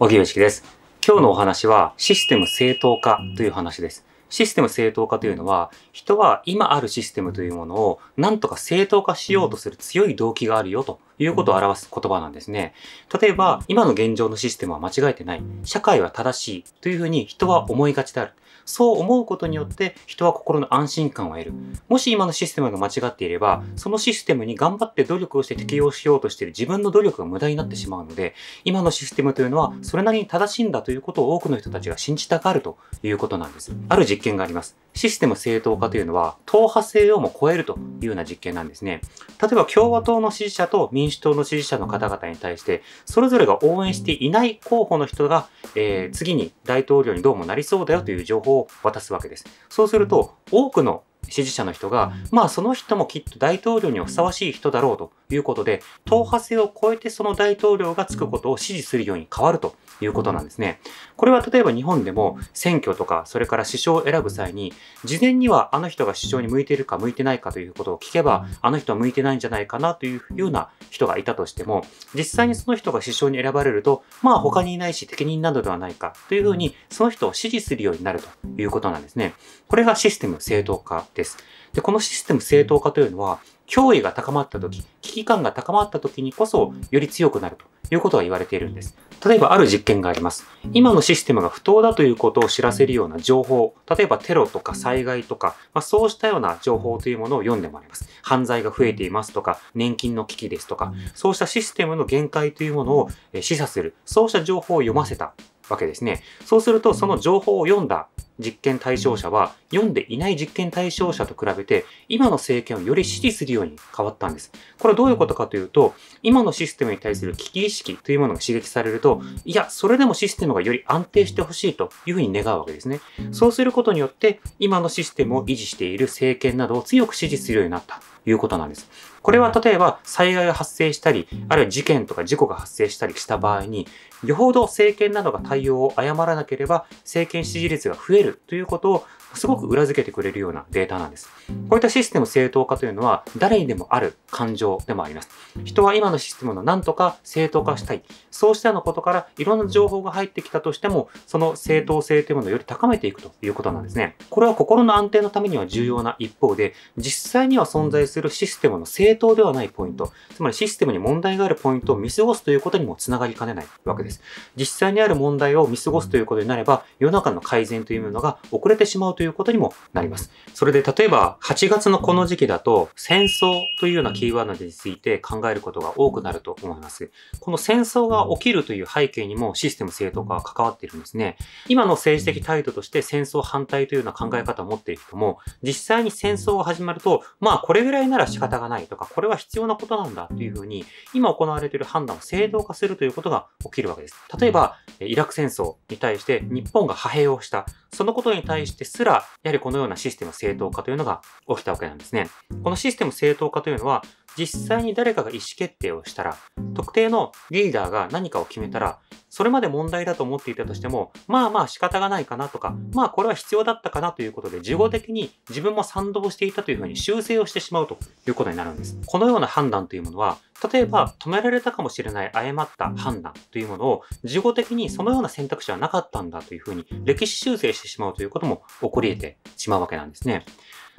小木由樹です。今日のお話はシステム正当化という話です。システム正当化というのは、人は今あるシステムというものを何とか正当化しようとする強い動機があるよということを表す言葉なんですね。例えば、今の現状のシステムは間違えてない。社会は正しいというふうに人は思いがちである。そう思うことによって人は心の安心感を得る。もし今のシステムが間違っていれば、そのシステムに頑張って努力をして適用しようとしている自分の努力が無駄になってしまうので、今のシステムというのはそれなりに正しいんだということを多くの人たちが信じたがるということなんです。ある実験があります。システム正当化というのは、党派性をも超えるというような実験なんですね。例えば共和党の支持者と民主党の支持者の方々に対して、それぞれが応援していない候補の人が、えー、次に大統領にどうもなりそうだよという情報を渡すわけです。そうすると、多くの支持者の人が、まあその人もきっと大統領にはふさわしい人だろうということで、党派性を超えてその大統領がつくことを支持するように変わるということなんですね。これは例えば日本でも選挙とか、それから首相を選ぶ際に、事前にはあの人が首相に向いているか向いてないかということを聞けば、あの人は向いてないんじゃないかなというような人がいたとしても、実際にその人が首相に選ばれると、まあ他にいないし適任などではないかというふうに、その人を支持するようになるということなんですね。これがシステム正当化です。で、このシステム正当化というのは、脅威が高まった時、危機感が高まった時にこそ、より強くなるということが言われているんです。例えばある実験があります。今のシステムが不当だということを知らせるような情報、例えばテロとか災害とか、まあ、そうしたような情報というものを読んでもらいます。犯罪が増えていますとか、年金の危機ですとか、そうしたシステムの限界というものを示唆する、そうした情報を読ませたわけですね。そうすると、その情報を読んだ実験対象者は読んでいない実験対象者と比べて今の政権をより支持するように変わったんです。これはどういうことかというと今のシステムに対する危機意識というものが刺激されるといやそれでもシステムがより安定してほしいというふうに願うわけですね。そうすることによって今のシステムを維持している政権などを強く支持するようになったということなんです。これは例えば災害が発生したり、あるいは事件とか事故が発生したりした場合に、よほど政権などが対応を誤らなければ政権支持率が増えるということをすごく裏付けてくれるようなデータなんです。こういったシステム正当化というのは誰にでもある感情でもあります。人は今のシステムの何とか正当化したい。そうしたようなことからいろんな情報が入ってきたとしても、その正当性というものをより高めていくということなんですね。これは心の安定のためには重要な一方で、実際には存在するシステムの正当ではないポイント、つまりシステムに問題があるポイントを見過ごすということにもつながりかねないわけです。実際にある問題を見過ごすということになれば、世の中の改善というものが遅れてしまうということにもなります。それで例えば、8月のこの時期だと、戦争というようなキーワードについて考えることが多くなると思います。この戦争が起きるという背景にもシステム正当化が関わっているんですね。今の政治的態度として戦争反対というような考え方を持っている人も、実際に戦争が始まると、まあこれぐらいなら仕方がないとか、これは必要なことなんだというふうに、今行われている判断を正当化するということが起きるわけです。例えば、イラク戦争に対して日本が派兵をした。そのことに対してすら、やはりこのようなシステム正当化というのが起きたわけなんですね。このシステム正当化というのは、実際に誰かが意思決定をしたら、特定のリーダーが何かを決めたら、それまで問題だと思っていたとしても、まあまあ仕方がないかなとか、まあこれは必要だったかなということで、事後的に自分も賛同していたというふうに修正をしてしまうということになるんです。このような判断というものは、例えば止められたかもしれない誤った判断というものを、事後的にそのような選択肢はなかったんだというふうに歴史修正してしまうということも起こり得てしまうわけなんですね。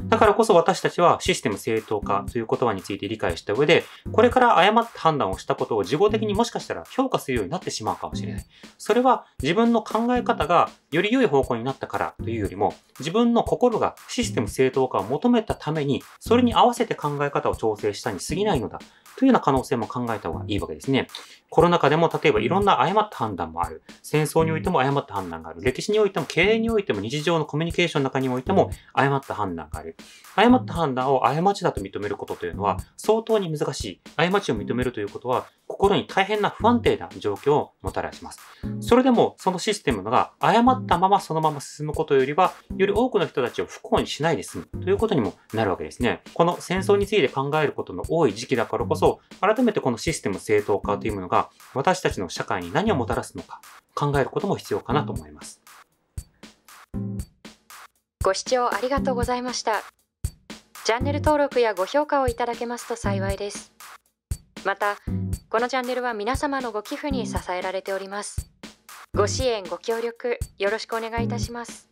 だからこそ私たちはシステム正当化という言葉について理解した上で、これから誤った判断をしたことを事後的にもしかしたら評価するようになってしまうかもしれない。それは自分の考え方がより良い方向になったからというよりも、自分の心がシステム正当化を求めたために、それに合わせて考え方を調整したに過ぎないのだというような可能性も考えた方がいいわけですね。コロナ禍でも例えばいろんな誤った判断もある。戦争においても誤った判断がある。歴史においても経営においても日常のコミュニケーションの中においても誤った判断がある。誤った判断を過ちだと認めることというのは相当に難しい。過ちを認めるということは心に大変な不安定な状況をもたらします。それでもそのシステムが誤ったままそのまま進むことよりは、より多くの人たちを不幸にしないで済むということにもなるわけですね。この戦争について考えることの多い時期だからこそ、改めてこのシステム正当化というものが私たちの社会に何をもたらすのか考えることも必要かなと思います。ご視聴ありがとうございました。チャンネル登録やご評価をいただけますと幸いです。また、このチャンネルは皆様のご寄付に支えられております。ご支援ご協力よろしくお願いいたします